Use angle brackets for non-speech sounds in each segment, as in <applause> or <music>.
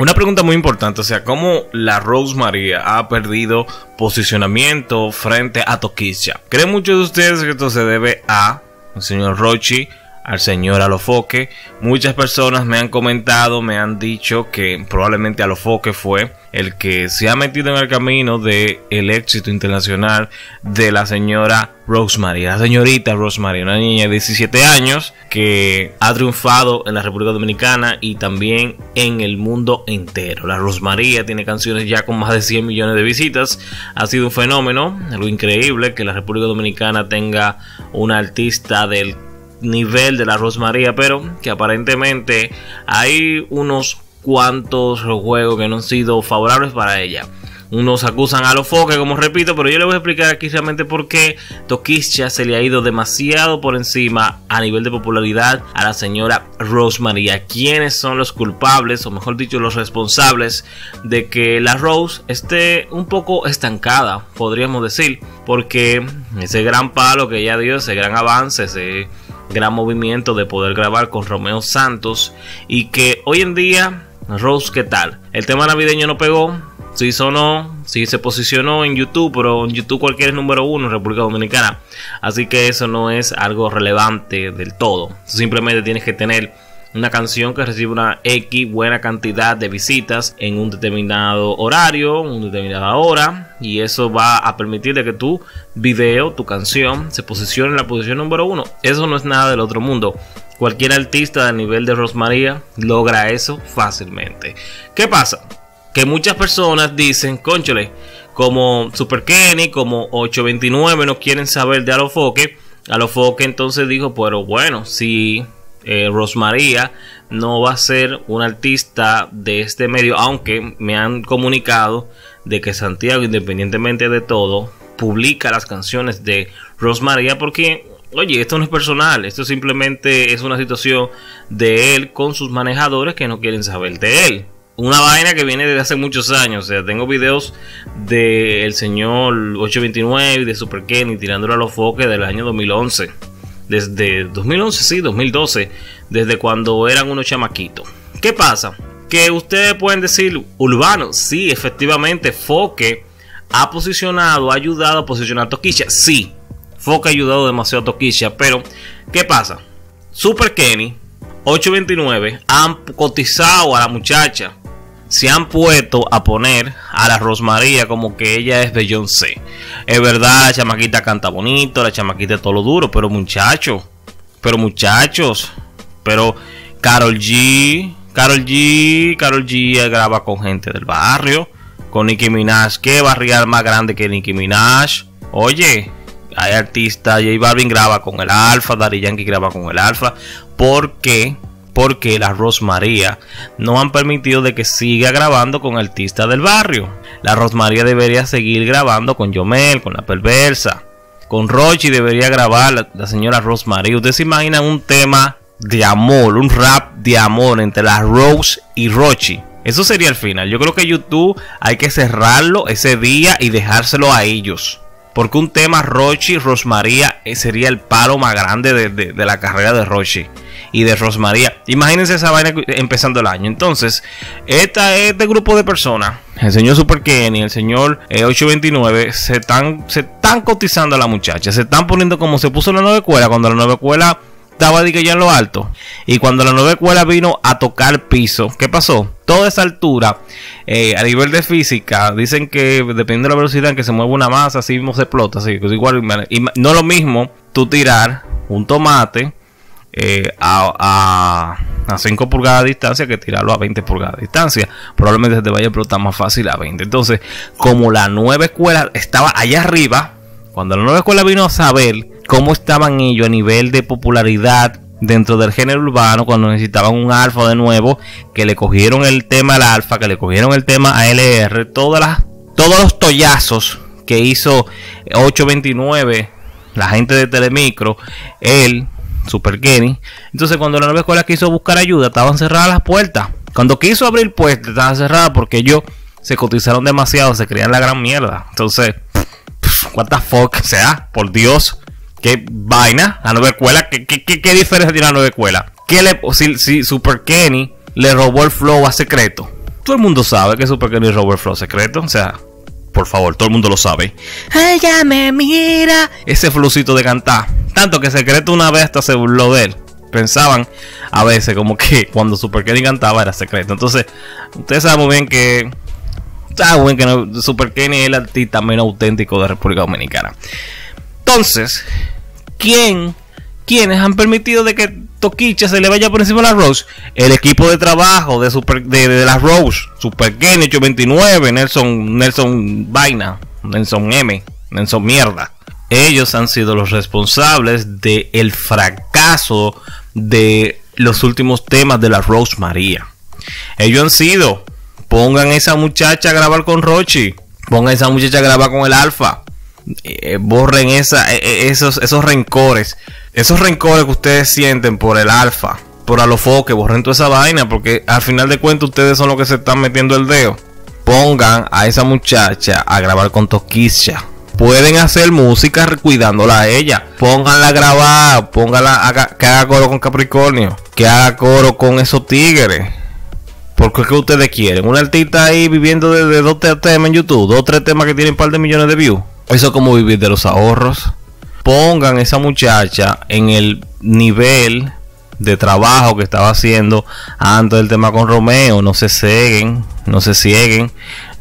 Una pregunta muy importante, o sea, ¿cómo la Rose María ha perdido posicionamiento frente a Toquisha? ¿Creen muchos de ustedes que esto se debe a el señor Rochi al señor Alofoque. Muchas personas me han comentado, me han dicho que probablemente Alofoque fue el que se ha metido en el camino de el éxito internacional de la señora Rosemary, la señorita Rosemary, una niña de 17 años que ha triunfado en la República Dominicana y también en el mundo entero. La Rosmaría tiene canciones ya con más de 100 millones de visitas. Ha sido un fenómeno, algo increíble que la República Dominicana tenga una artista del nivel de la Rosmaría, pero que aparentemente hay unos cuantos juegos que no han sido favorables para ella. Unos acusan a los foques, como repito, pero yo le voy a explicar aquí realmente por qué Toquisha se le ha ido demasiado por encima a nivel de popularidad a la señora Rosemaría. ¿Quiénes son los culpables, o mejor dicho, los responsables de que la Rose esté un poco estancada, podríamos decir? Porque ese gran palo que ella dio, ese gran avance, ese gran movimiento de poder grabar con Romeo Santos y que hoy en día, Rose, ¿qué tal? El tema navideño no pegó, sí sonó, sí se posicionó en YouTube, pero en YouTube cualquier es número uno en República Dominicana. Así que eso no es algo relevante del todo. Simplemente tienes que tener una canción que recibe una X buena cantidad de visitas en un determinado horario, una determinada hora, y eso va a permitir de que tu video, tu canción, se posicione en la posición número uno. Eso no es nada del otro mundo. Cualquier artista a nivel de Rosmaría logra eso fácilmente. ¿Qué pasa? Que muchas personas dicen, conchole, como Super Kenny, como 829 no quieren saber de Alofoque. Alofoque entonces dijo, pero bueno, si eh, Rosmaría no va a ser un artista de este medio, aunque me han comunicado de que Santiago, independientemente de todo, publica las canciones de Rosmaría porque, oye, esto no es personal, esto simplemente es una situación de él con sus manejadores que no quieren saber de él. Una vaina que viene desde hace muchos años. O sea, tengo videos del señor 829 y de Super Kenny tirándolo a los foques del año 2011 desde 2011, sí, 2012, desde cuando eran unos chamaquitos. ¿Qué pasa? Que ustedes pueden decir, urbano, sí, efectivamente, Foque ha posicionado, ha ayudado a posicionar a Toquisha, sí, Foque ha ayudado demasiado a Toquisha, pero ¿qué pasa? Super Kenny, 829, han cotizado a la muchacha se han puesto a poner a la Rosmaría como que ella es Beyoncé. Es verdad, la chamaquita canta bonito, la chamaquita es todo lo duro, pero muchachos, pero muchachos, pero Carol G, Carol G, Carol G graba con gente del barrio, con Nicki Minaj, ¿qué barrial más grande que Nicki Minaj? Oye, hay artistas, J Balvin graba con el Alfa, Daddy Yankee graba con el Alfa, ¿por qué? Porque la Rosmaría no han permitido de que siga grabando con artistas del barrio. La Rosmaría debería seguir grabando con Yomel, con La Perversa, con Rochi debería grabar la, señora Rosmaría. Ustedes se imaginan un tema de amor, un rap de amor entre la Rose y Rochi. Eso sería el final. Yo creo que YouTube hay que cerrarlo ese día y dejárselo a ellos. Porque un tema Rochi, Rosmaría eh, sería el palo más grande de, de la carrera de Rochi y de Rosmaría. Imagínense esa vaina empezando el año. Entonces, esta, este grupo de personas, el señor Super Kenny, el señor 829, eh, se están, se están cotizando a la muchacha. Se están poniendo como se puso la nueva escuela, cuando la nueva escuela estaba de ya en lo alto. Y cuando la nueva escuela vino a tocar piso, ¿qué pasó? Toda esa altura, eh, a nivel de física, dicen que dependiendo de la velocidad en que se mueve una masa, así mismo se explota. Así, pues igual, no lo mismo tú tirar un tomate eh, a, a, 5 pulgadas de distancia que tirarlo a 20 pulgadas de distancia. Probablemente te vaya a explotar más fácil a 20. Entonces, como la nueva escuela estaba allá arriba, cuando la nueva escuela vino a saber cómo estaban ellos a nivel de popularidad dentro del género urbano, cuando necesitaban un alfa de nuevo, que le cogieron el tema al alfa, que le cogieron el tema a LR, todas las, todos los tollazos que hizo 829, la gente de Telemicro, él Super Kenny. Entonces, cuando la nueva escuela quiso buscar ayuda, estaban cerradas las puertas. Cuando quiso abrir puertas, estaban cerradas porque ellos se cotizaron demasiado, se creían la gran mierda. Entonces, what the fuck, o sea, por Dios, qué vaina. La nueva escuela, qué, qué, diferencia tiene la nueva escuela. ¿Qué le, si, si Super Kenny le robó el flow a secreto. todo el mundo sabe que Super Kenny Robert Flow secreto. O sea, por favor, todo el mundo lo sabe. Ella me mira. Ese flucito de cantar. Tanto que secreto una vez hasta se burló de él. Pensaban a veces como que cuando Super Kenny cantaba era secreto. Entonces, ustedes saben muy bien que. Saben que Super Kenny es el artista menos auténtico de República Dominicana. Entonces, ¿quién? ¿Quiénes han permitido de que Toquicha se le vaya por encima de la Rose? El equipo de trabajo de, Super, la Rose, Super Kenny 829, Nelson, Nelson Vaina, Nelson M, Nelson Mierda. Ellos han sido los responsables del el fracaso de los últimos temas de la Rose María. Ellos han sido, pongan esa muchacha a grabar con Rochi, pongan esa muchacha a grabar con el Alfa, eh, borren eh, eh, esos rencores, esos rencores que ustedes sienten por el Alfa, por Alofoque, borren toda esa vaina, porque al final de cuentas ustedes son los que se están metiendo el dedo. Pongan a esa muchacha a grabar con Toquisha pueden hacer música cuidándola a ella. Pónganla a grabar, pónganla que haga coro con Capricornio, que haga coro con esos tigres. Porque es que ustedes quieren. Un artista ahí viviendo de, dos temas en YouTube, dos o tres temas que tienen un par de millones de views. Eso es como vivir de los ahorros. Pongan esa muchacha en el nivel de trabajo que estaba haciendo antes del tema con Romeo. No se ceguen, no se cieguen,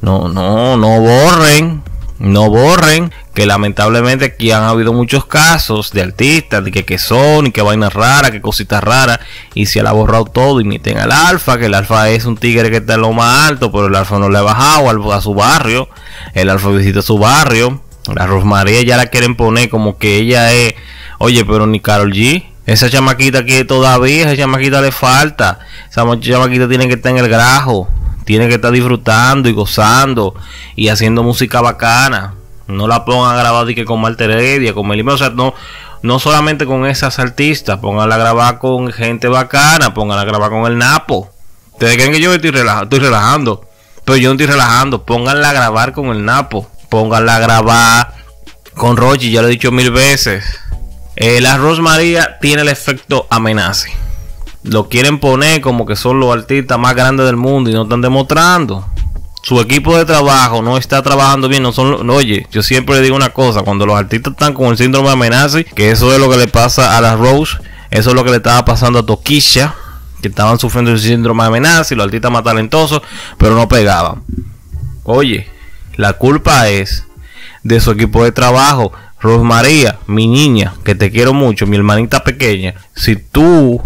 no, no, no borren no borren que lamentablemente aquí han habido muchos casos de artistas de que, son y que vainas raras, que cositas raras y se ha borrado todo, imiten al alfa, que el alfa es un tigre que está en lo más alto, pero el alfa no le ha bajado a su barrio, el alfa visita su barrio, la Rosmaría ya la quieren poner como que ella es, oye, pero ni Carol G, esa chamaquita que todavía, esa chamaquita le falta, esa chamaquita tiene que estar en el grajo, tiene que estar disfrutando y gozando y haciendo música bacana. No la pongan a grabar que con Marta Heredia, con Melime. O sea, no, no solamente con esas artistas, pónganla a grabar con gente bacana, pónganla a grabar con el Napo. Ustedes creen que yo estoy, estoy relajando, pero yo no estoy relajando. Pónganla a grabar con el Napo, pónganla a grabar con Rochi, ya lo he dicho mil veces. El arroz María tiene el efecto amenace lo quieren poner como que son los artistas más grandes del mundo y no están demostrando. Su equipo de trabajo no está trabajando bien, no son, oye, yo siempre le digo una cosa, cuando los artistas están con el síndrome de amenaza, que eso es lo que le pasa a la Rose, eso es lo que le estaba pasando a Toquisha, que estaban sufriendo el síndrome de amenaza y los artistas más talentosos, pero no pegaban. Oye, la culpa es de su equipo de trabajo. Rose María, mi niña, que te quiero mucho, mi hermanita pequeña, si tú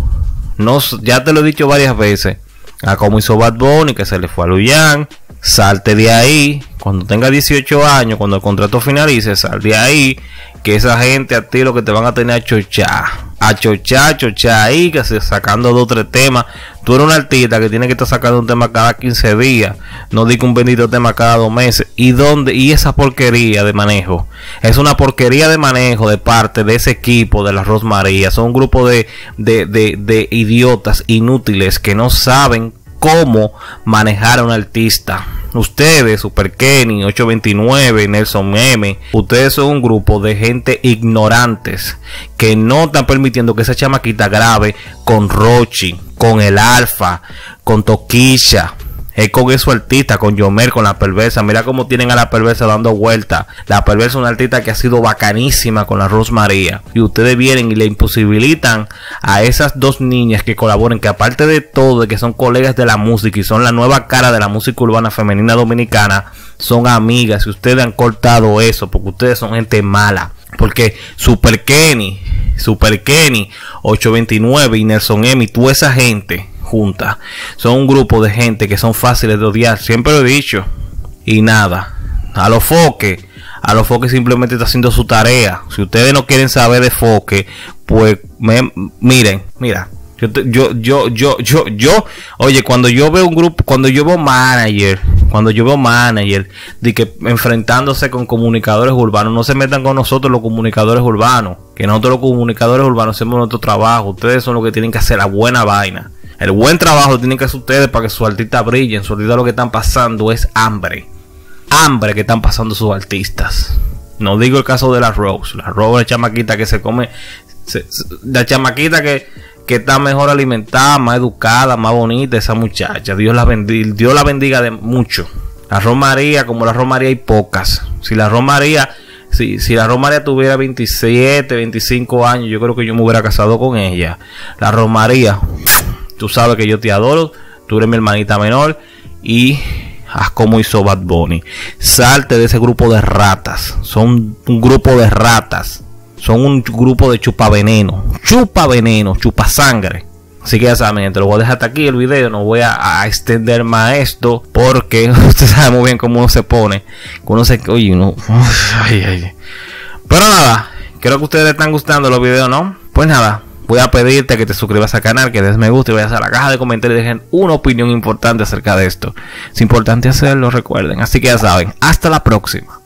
no, ya te lo he dicho varias veces. A como hizo Bad Bunny, que se le fue a Luyan. Salte de ahí. Cuando tenga 18 años, cuando el contrato finalice, sal de ahí. Que esa gente a ti lo que te van a tener a chochar. A chochar, chochar ahí, que se sacando dos o tres temas. Tú eres un artista que tiene que estar sacando un tema cada 15 días. No digo un bendito tema cada dos meses. ¿Y dónde? Y esa porquería de manejo. Es una porquería de manejo de parte de ese equipo de la Rosmaría. Son un grupo de, de, de, de idiotas inútiles que no saben cómo manejar a un artista. Ustedes, Super Kenny, 829, Nelson M, ustedes son un grupo de gente ignorantes que no están permitiendo que esa chamaquita grave con Rochi, con el Alfa, con Toquisha, es con eso artista, con Yomer, con la perversa. Mira cómo tienen a la perversa dando vuelta. La perversa es una artista que ha sido bacanísima con la María Y ustedes vienen y le imposibilitan a esas dos niñas que colaboren, que aparte de todo, de que son colegas de la música y son la nueva cara de la música urbana femenina dominicana, son amigas. Y ustedes han cortado eso, porque ustedes son gente mala. Porque Super Kenny, Super Kenny, 829 y Nelson Emi, toda esa gente Son un grupo de gente que son fáciles de odiar, siempre lo he dicho. Y nada, a los foques, a los foques simplemente está haciendo su tarea. Si ustedes no quieren saber de foque, pues miren, mira, yo, yo, yo, yo, yo, yo, oye, cuando yo veo un grupo, cuando yo veo manager, cuando yo veo manager, de que enfrentándose con comunicadores urbanos, no se metan con nosotros los comunicadores urbanos, que nosotros los comunicadores urbanos hacemos nuestro trabajo, ustedes son los que tienen que hacer la buena vaina. El buen trabajo tienen que hacer ustedes para que su artista brillen. Su artista lo que están pasando es hambre. Hambre que están pasando sus artistas. No digo el caso de la Rose. La Rose la chamaquita que se come. la chamaquita que, que está mejor alimentada, más educada, más bonita esa muchacha. Dios la bendiga, Dios la bendiga de mucho. La Romaría, como la Romaría hay pocas. Si la Romaría, si, si la Romaría tuviera 27, 25 años, yo creo que yo me hubiera casado con ella. La Romaría, tú sabes que yo te adoro, tú eres mi hermanita menor y haz como hizo Bad Bunny. Salte de ese grupo de ratas. Son un grupo de ratas. Son un grupo de chupa veneno. Chupa veneno, chupa sangre. Así que ya saben, te lo voy a dejar hasta aquí el video. No voy a, extender más esto. Porque <laughs> usted sabe muy bien cómo uno se pone. Uno se. Oye. Ay, ay. Pero nada, creo que ustedes están gustando los videos, ¿no? Pues nada, voy a pedirte que te suscribas al canal, que des me gusta y vayas a la caja de comentarios y dejen una opinión importante acerca de esto. Es importante hacerlo, recuerden. Así que ya saben, hasta la próxima.